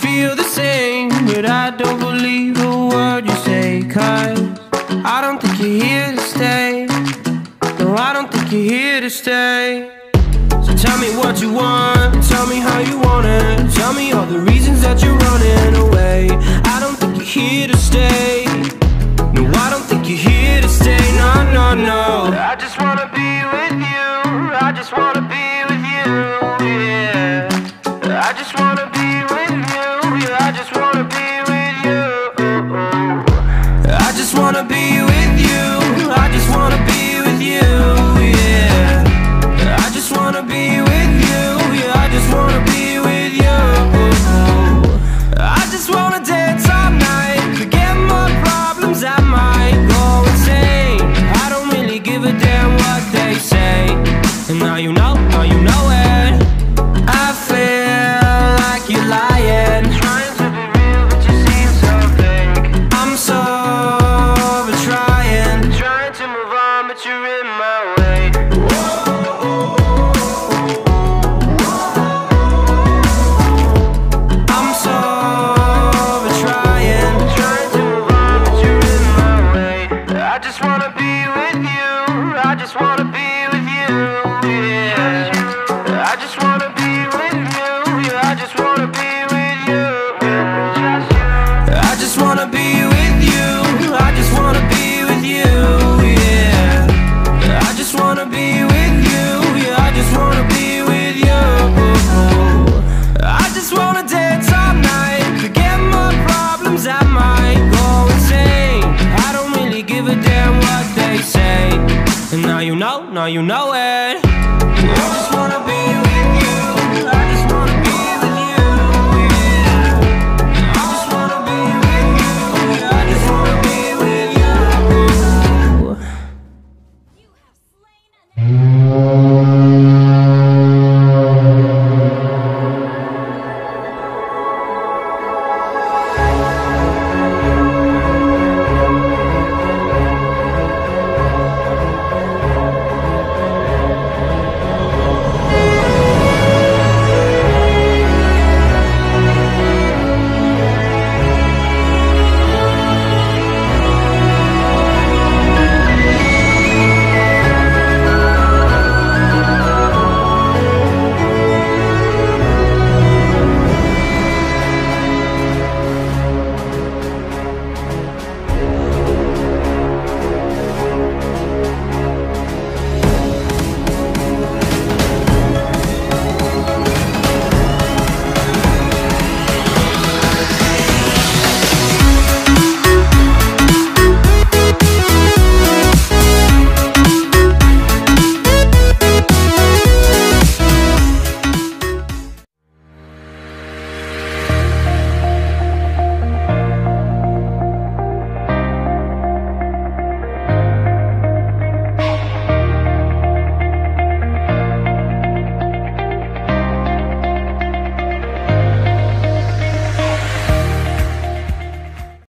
feel the same, but I don't believe a word you say. Cause I don't think you're here to stay. No, I don't think you're here to stay. So tell me what you want, tell me how you want it. Tell me all the reasons that you're running away. I don't think you're here to stay. No, I don't think you're here to stay. No, no, no. now you know. Now no, you know it.